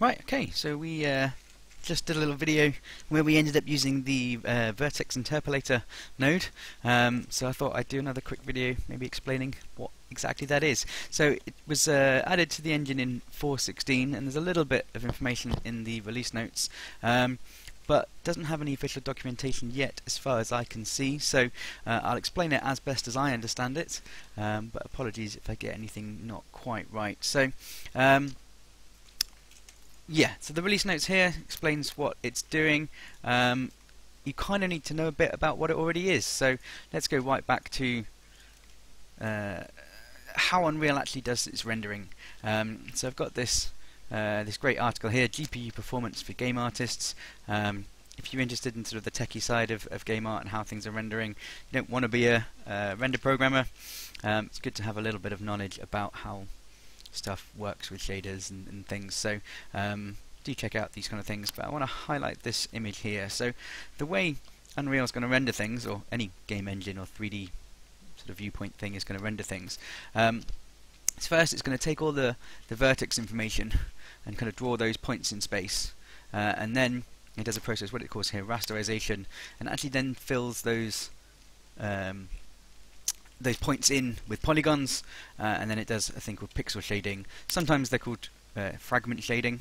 Right, okay, so we uh, just did a little video where we ended up using the uh, Vertex Interpolator node. Um, so I thought I'd do another quick video, maybe explaining what exactly that is. So it was uh, added to the engine in 4.16, and there's a little bit of information in the release notes. Um, but doesn't have any official documentation yet as far as I can see so uh, I'll explain it as best as I understand it um, but apologies if I get anything not quite right so um, yeah, so the release notes here explains what it's doing. Um, you kind of need to know a bit about what it already is. So let's go right back to uh, how Unreal actually does its rendering. Um, so I've got this uh, this great article here, GPU performance for game artists. Um, if you're interested in sort of the techie side of, of game art and how things are rendering, you don't want to be a, a render programmer. Um, it's good to have a little bit of knowledge about how stuff works with shaders and, and things. So um, do check out these kind of things. But I want to highlight this image here. So the way Unreal is going to render things, or any game engine or 3D sort of viewpoint thing is going to render things. Um, first, it's going to take all the the vertex information and kind of draw those points in space, uh, and then it does a process what it calls here rasterization, and actually then fills those um, those points in with polygons, uh, and then it does a thing called pixel shading. Sometimes they're called uh, fragment shading.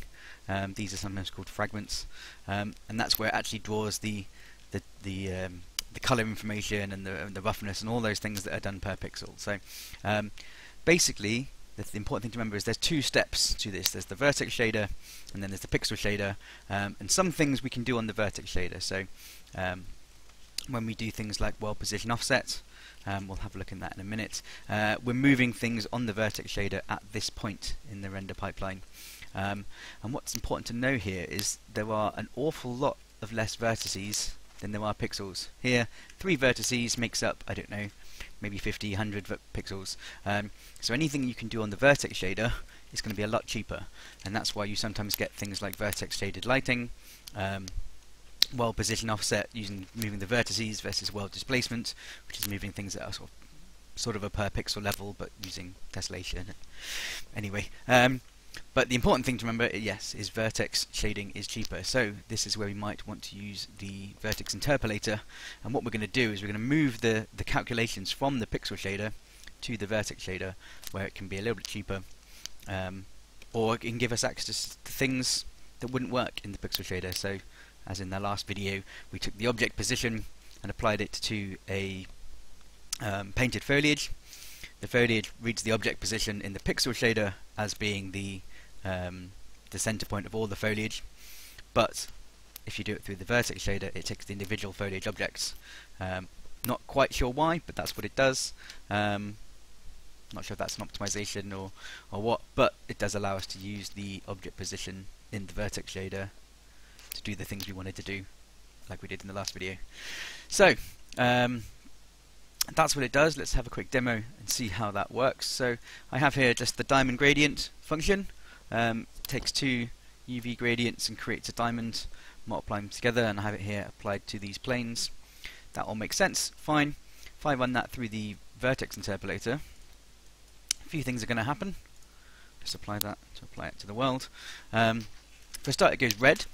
Um, these are sometimes called fragments, um, and that's where it actually draws the the the, um, the color information and the, the roughness and all those things that are done per pixel. So um, basically, the, the, important thing to remember is there's two steps to this. There's the vertex shader, and then there's the pixel shader. Um, and some things we can do on the vertex shader. So um, when we do things like world position offset, um, we'll have a look in that in a minute. Uh, we're moving things on the vertex shader at this point in the render pipeline. Um, and what's important to know here is there are an awful lot of less vertices than there are pixels. Here, three vertices makes up, I don't know, maybe 50, 100 pixels. Um, so anything you can do on the vertex shader is going to be a lot cheaper. And that's why you sometimes get things like vertex shaded lighting, world position offset using moving the vertices versus world displacement, which is moving things that are sort of, sort of a per pixel level, but using tessellation. Anyway, um, but the important thing to remember, yes, is vertex shading is cheaper. So this is where we might want to use the vertex interpolator. And what we're going to do is we're going to move the the calculations from the pixel shader to the vertex shader, where it can be a little bit cheaper, um, or it can give us access to things that wouldn't work in the pixel shader. So as in the last video, we took the object position and applied it to a um, painted foliage. The foliage reads the object position in the pixel shader as being the um, the center point of all the foliage, but if you do it through the vertex shader, it takes the individual foliage objects. Um, not quite sure why, but that's what it does. Um, not sure if that's an optimization or, or what, but it does allow us to use the object position in the vertex shader to do the things we wanted to do, like we did in the last video. So, um, that's what it does. Let's have a quick demo and see how that works. So, I have here just the diamond gradient function. Um, takes two UV gradients and creates a diamond, multiply them together, and I have it here applied to these planes. That all makes sense, fine. If I run that through the vertex interpolator, a few things are going to happen. Just apply that to apply it to the world. Um, for start, it goes red,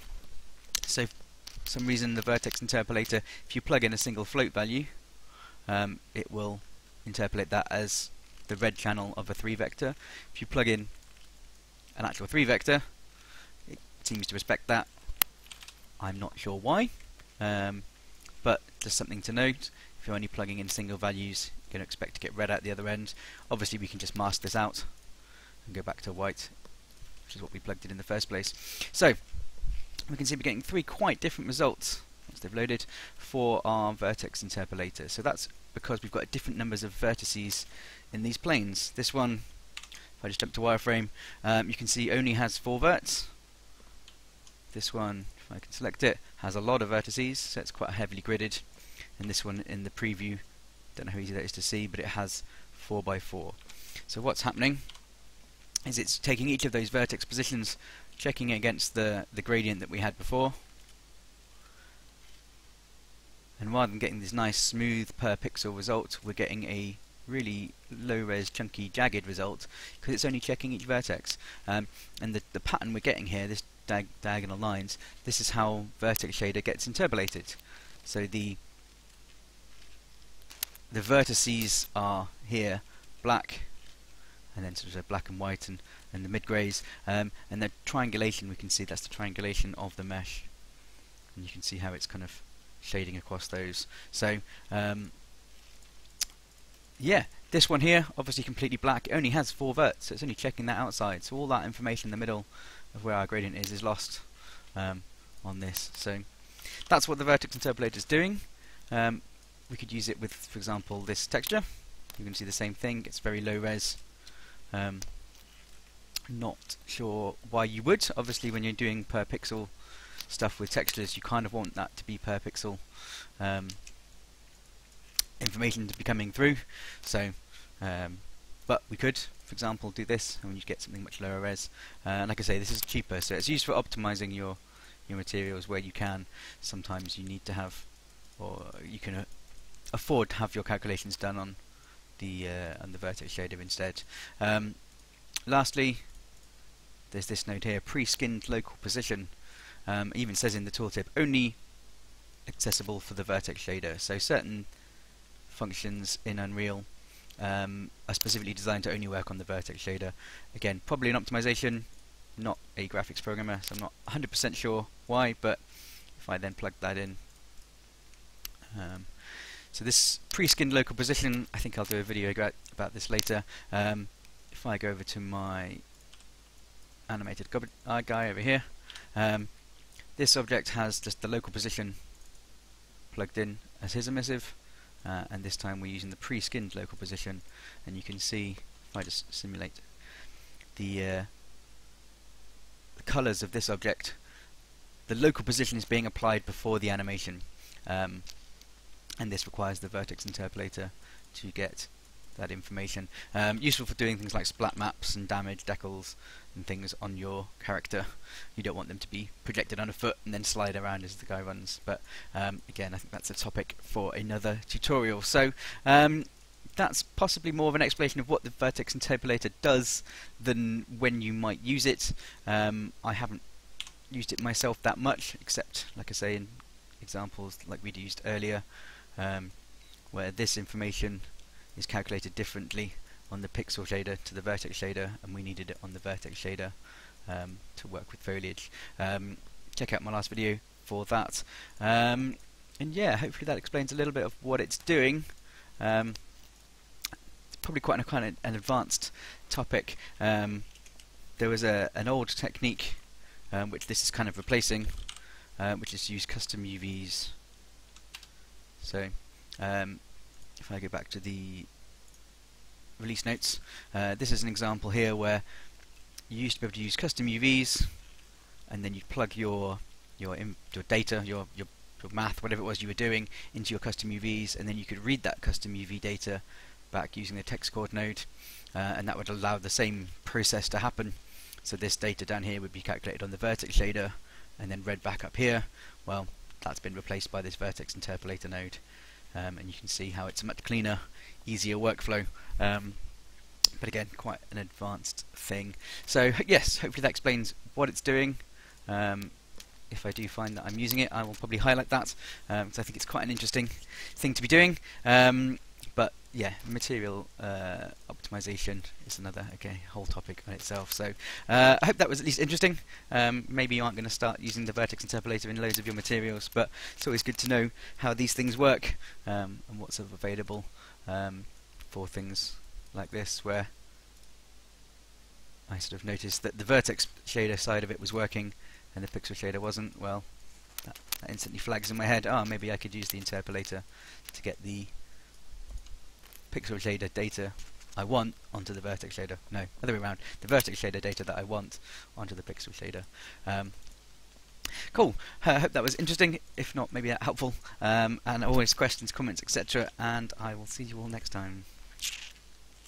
so for some reason the vertex interpolator, if you plug in a single float value, um, it will interpolate that as the red channel of a 3 vector. If you plug in an actual 3 vector, it seems to respect that. I'm not sure why, um, but just something to note. If you're only plugging in single values, you're going to expect to get red at the other end. Obviously we can just mask this out and go back to white, which is what we plugged in in the first place. So, we can see we're getting three quite different results once they've loaded for our vertex interpolator. So that's because we've got different numbers of vertices in these planes. This one, if I just jump to wireframe, um, you can see only has four verts. This one, if I can select it, has a lot of vertices, so it's quite heavily gridded. And this one in the preview, don't know how easy that is to see, but it has 4 by 4 So what's happening is it's taking each of those vertex positions checking it against the, the gradient that we had before. And rather than getting this nice smooth per pixel result, we're getting a really low-res, chunky, jagged result because it's only checking each vertex. Um, and the, the pattern we're getting here, this diag diagonal lines, this is how vertex shader gets interpolated. So the the vertices are here black and then sort of black and white and, and the mid-greys um, and the triangulation we can see that's the triangulation of the mesh. And you can see how it's kind of shading across those. So um, yeah this one here obviously completely black. It only has four verts so it's only checking that outside. So all that information in the middle of where our gradient is is lost um, on this. So that's what the vertex interpolator is doing. Um, we could use it with for example this texture. You can see the same thing. It's very low res um, not sure why you would. Obviously when you're doing per pixel stuff with textures you kind of want that to be per pixel um, information to be coming through. So um, but we could for example do this and you get something much lower res. Uh, and like I say this is cheaper so it's used for optimizing your your materials where you can. Sometimes you need to have or you can uh, afford to have your calculations done on the uh, on the vertex shader instead. Um, lastly there's this node here pre-skinned local position. Um, even says in the tooltip only accessible for the vertex shader. So certain functions in Unreal um, are specifically designed to only work on the vertex shader. Again probably an optimization not a graphics programmer so I'm not 100% sure why but if I then plug that in um, so this pre-skinned local position I think I'll do a video about this later. Um, if I go over to my animated guy over here um, this object has just the local position plugged in as his emissive uh, and this time we're using the pre-skinned local position. And you can see if I just simulate the, uh, the colors of this object the local position is being applied before the animation. Um, and this requires the vertex interpolator to get that information. Um, useful for doing things like splat maps and damage decals and things on your character. You don't want them to be projected on a foot and then slide around as the guy runs. But um, again, I think that's a topic for another tutorial. So um, that's possibly more of an explanation of what the vertex interpolator does than when you might use it. Um, I haven't used it myself that much, except, like I say, in examples like we'd used earlier, um, where this information is calculated differently on the pixel shader to the vertex shader and we needed it on the vertex shader um, to work with foliage. Um, check out my last video for that. Um, and yeah, hopefully that explains a little bit of what it's doing. Um, it's probably quite a kind of an advanced topic. Um, there was a, an old technique which this is kind of replacing, uh, which is to use custom UVs. So if I go back to the release notes, uh, this is an example here where you used to be able to use custom UVs and then you'd plug your your, your data, your, your, your math, whatever it was you were doing, into your custom UVs and then you could read that custom UV data back using the TexCoord node uh, and that would allow the same process to happen. So this data down here would be calculated on the vertex shader and then read back up here. Well, that's been replaced by this vertex interpolator node um, and you can see how it's a much cleaner, easier workflow. Um, but again, quite an advanced thing. So yes, hopefully that explains what it's doing. Um, if I do find that I'm using it, I will probably highlight that because um, I think it's quite an interesting thing to be doing. Yeah, material uh, optimization is another okay whole topic on itself. So uh, I hope that was at least interesting. Um, maybe you aren't going to start using the vertex interpolator in loads of your materials, but it's always good to know how these things work um, and what's sort of available um, for things like this, where I sort of noticed that the vertex shader side of it was working and the pixel shader wasn't. Well, that, that instantly flags in my head. Oh, maybe I could use the interpolator to get the pixel shader data I want onto the vertex shader. No, other way around. The vertex shader data that I want onto the pixel shader. Um, cool. I uh, hope that was interesting. If not, maybe that helpful. Um, and always questions, comments, etc. And I will see you all next time.